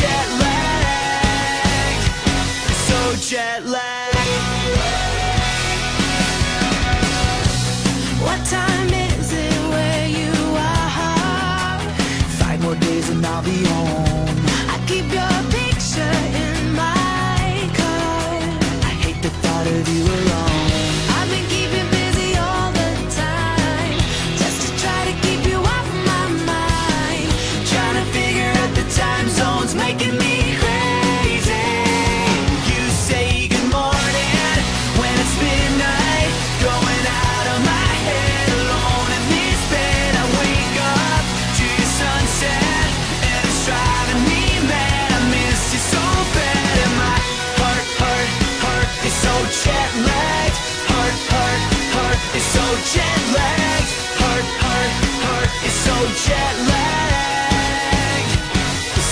jet lag. I'm so jet lag. What time is it where you are? Five more days and I'll be home. I keep your jet lagged. Heart, heart, heart is so jet lagged.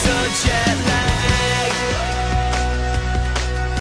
So jet